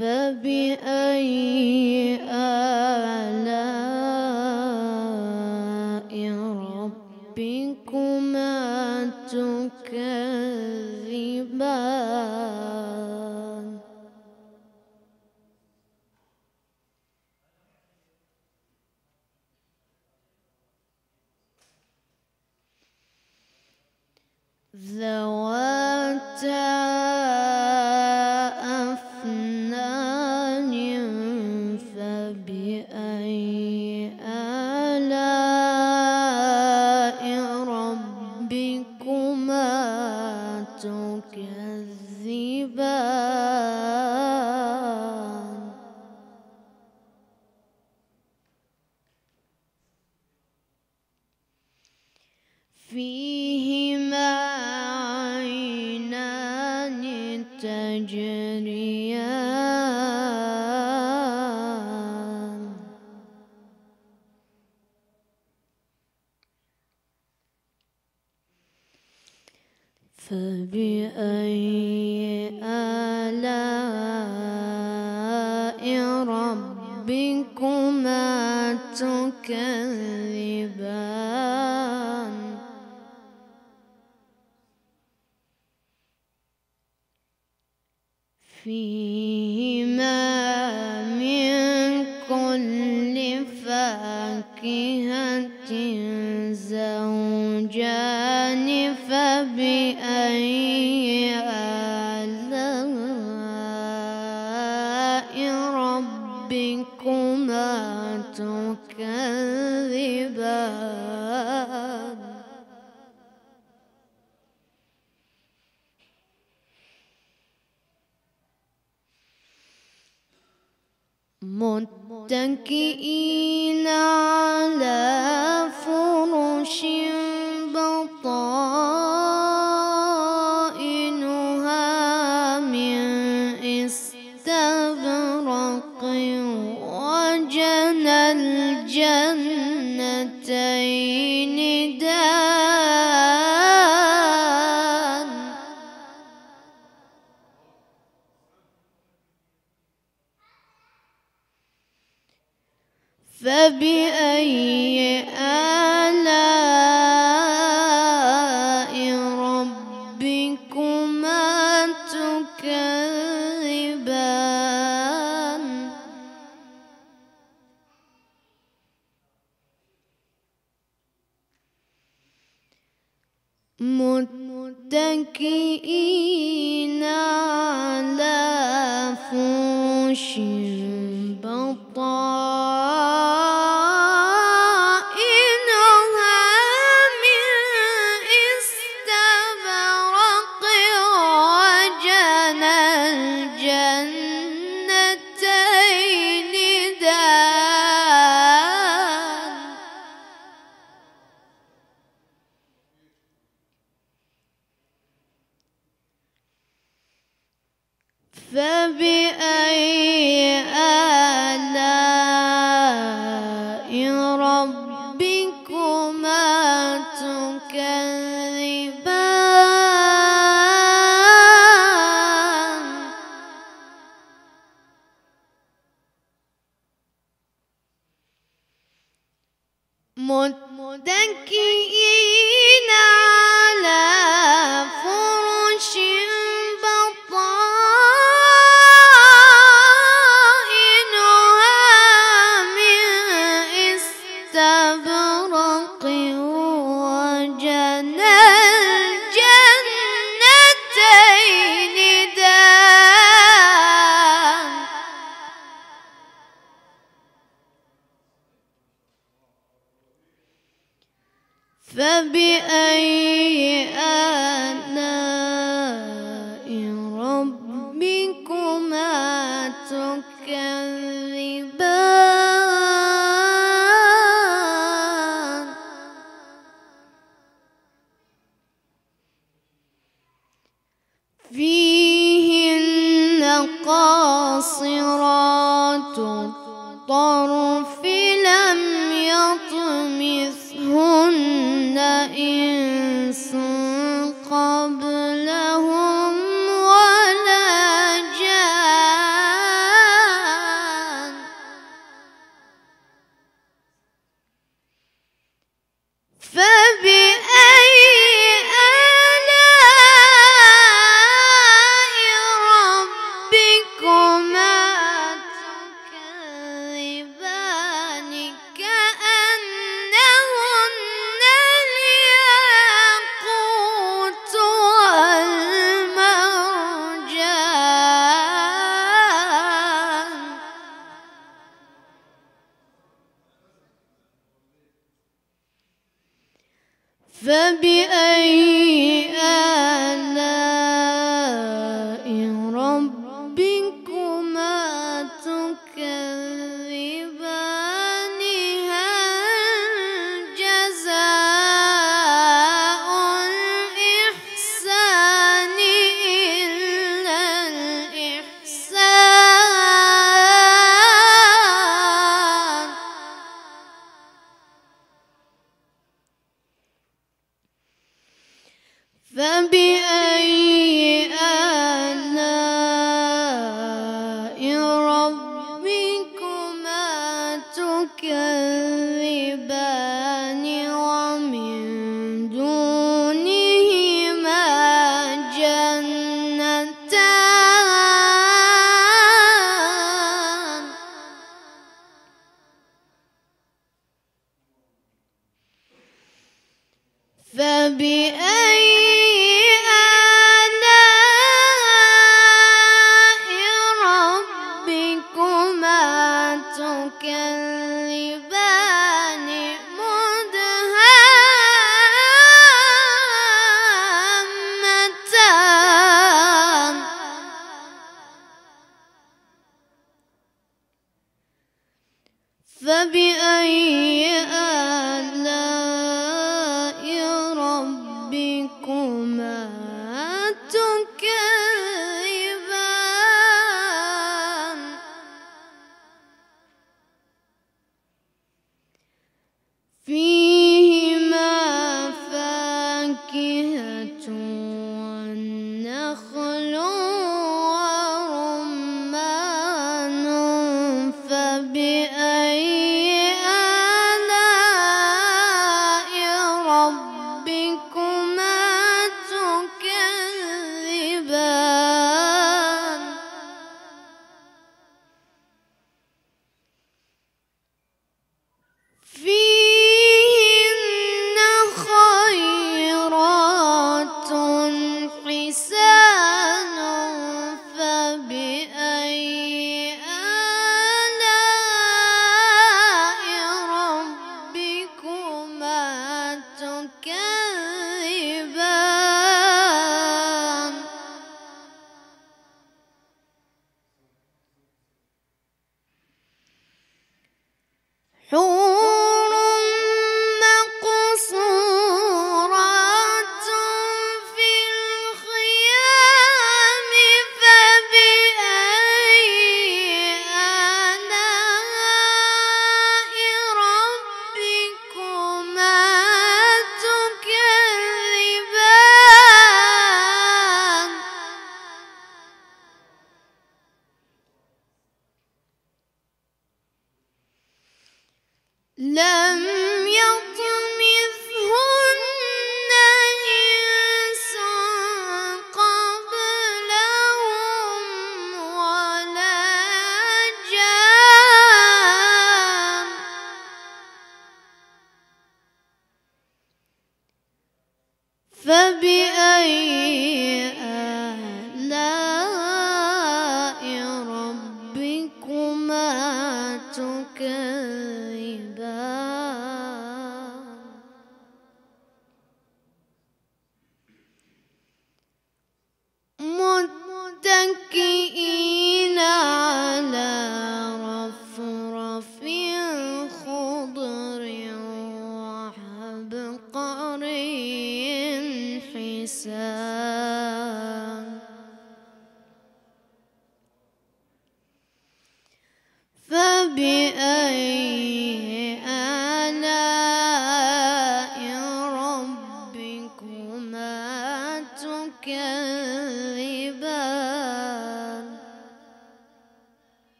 فبأي آلاء ربكما تكذبان؟ ذواتا ربكما فبأي آلاء ربكما تكذبان؟ فيهما ربكما تكذبان. متكئين على فبأي آلاء ربكما تكذبان؟ متكئين على فرش بطائنها فبأي آلاء ربكما تكذبان؟ فيهن قاصرات الطرف in فبأي Oh.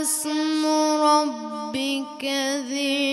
اسم ربك ذي